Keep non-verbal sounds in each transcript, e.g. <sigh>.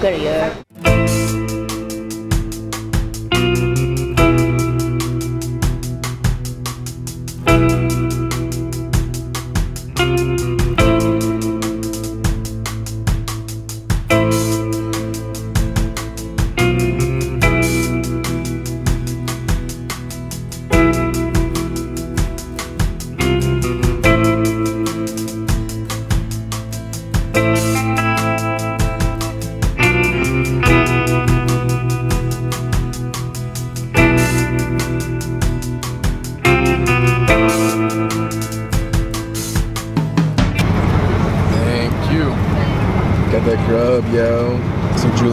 girl.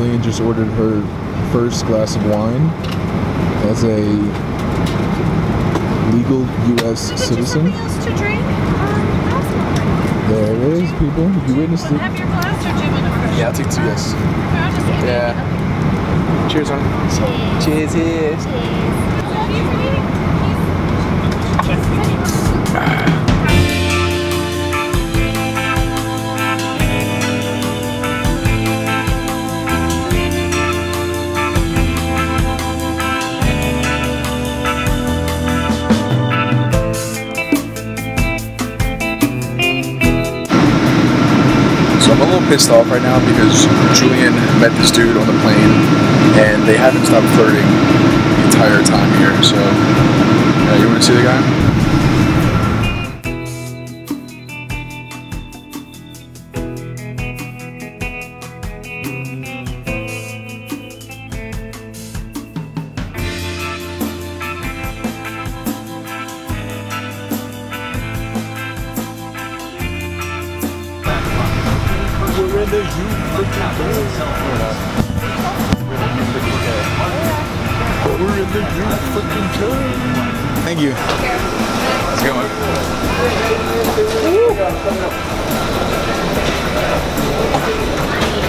So just ordered her first glass of wine as a legal U.S. citizen. else to drink? Um. There it is, people. You witnessed it. Have your glass or do you want to? Yeah, I'll take two, yes. I'll just get Yeah. Cheers, hon. Cheers. Cheers. So I'm pissed off right now because Julian met this dude on the plane and they haven't stopped flirting the entire time here. So, yeah, you want to see the guy? Thank you. How's it going?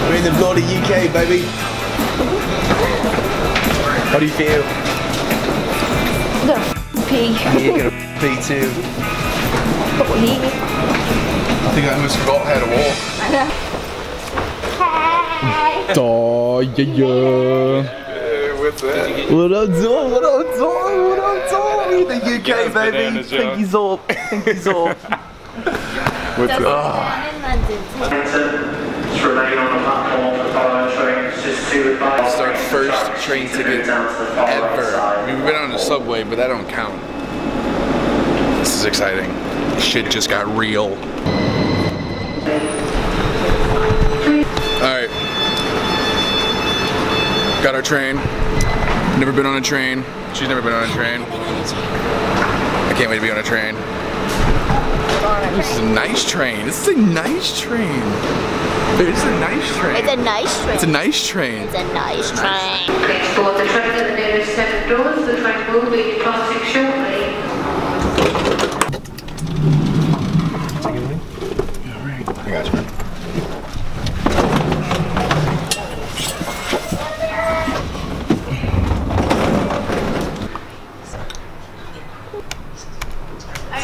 We're in the bloody UK, baby. How do you feel? Pee. You're gonna pee too. I think I almost forgot I had a wall. Aw, yeah, yeah. what's that? What up, Dom? What up, Dom? What up, <laughs> Dom? We in the UK, baby. Thank you, Zorb. Thank you, Zorb. What's up? To remain on the platform for following trains, just to advise. It's our first train ticket ever. I mean, we've been on the subway, but that don't count. This is exciting. Shit just got real. Got our train. Never been on a train. She's never been on a train. I can't wait to be on a train. This is a nice train. This is a nice train. It's a nice train. It's a nice train. It's a nice train. It's a nice train. Please board the train at the nearest set of doors. The train will be departing shortly. I got you.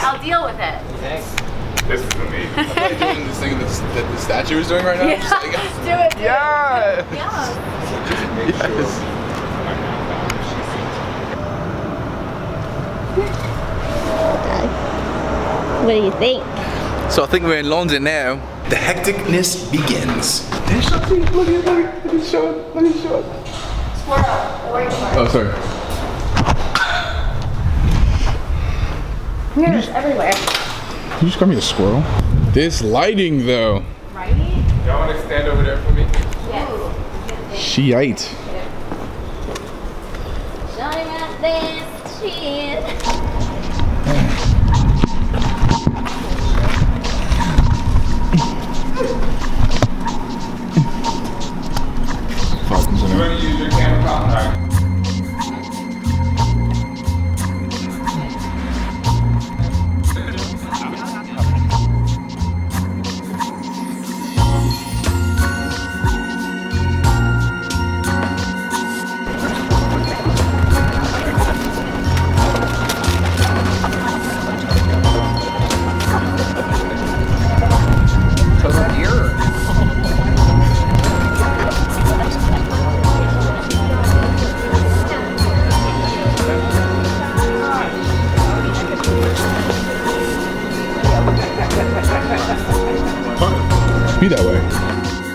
I'll deal with it. This is me. I'm like doing this thing that the, statue is doing right now. Just like- <laughs> Do it. yeah. Yeah. Yes. What do you think? So I think we're in London now. The hecticness begins. There's something. Look at look at look at Shaunt. Look at Shaunt. Oh, sorry. Mirrors everywhere. Did you just call me a squirrel? This lighting, though. Right? Y'all want to stand over there for me? Yes. Shiite. Showing out this shit.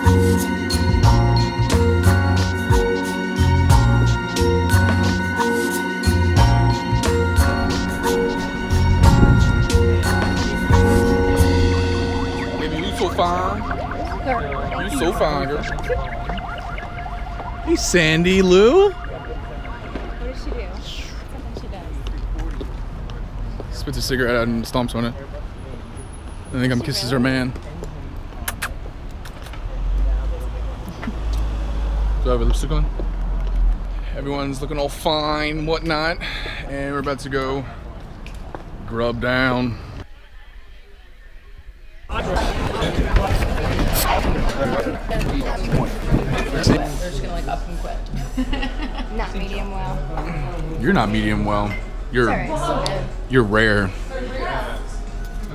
Way. Baby, you so fine. You so fine, girl. Hey, Sandy Lou. What does she do? Something she does. Spits a cigarette out and stomps on it. I think I'm kisses her man. Do I have a lipstick on? Everyone's looking all fine, whatnot, and we're about to go grub down. They're just gonna like up and quit. Not medium well. You're not medium well. You're Sorry, you're rare.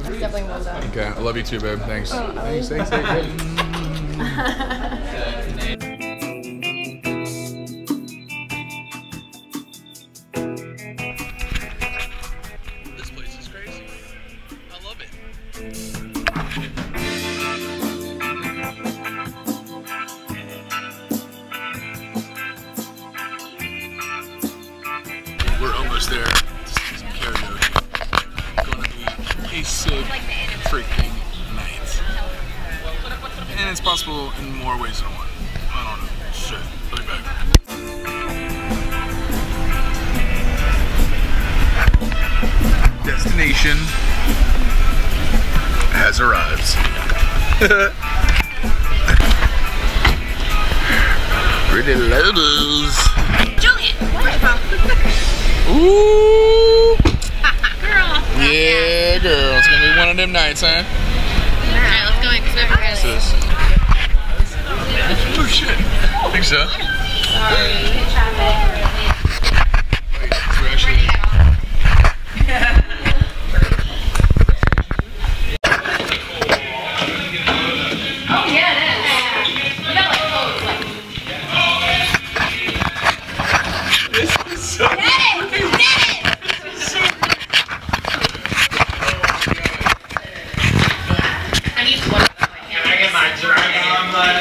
Definitely well. Okay, I love you too, babe. Thanks. Oh. Thanks, thanks, thanks. This <laughs> a sick freaking night. And it's possible in more ways than one. I don't know. Shit. I'll be back. Destination has arrived. <laughs> Pretty ladies. Julian, what? Ooh. Yeah, girl. It's gonna be one of them nights, huh? Alright, let's go in because we haven't. Oh shit. I think so. Wait, we're actually. <laughs>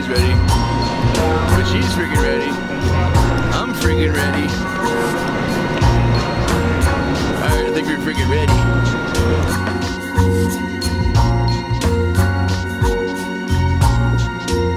he's ready. But she's freaking ready. I'm freaking ready. Alright, I think we're freaking ready.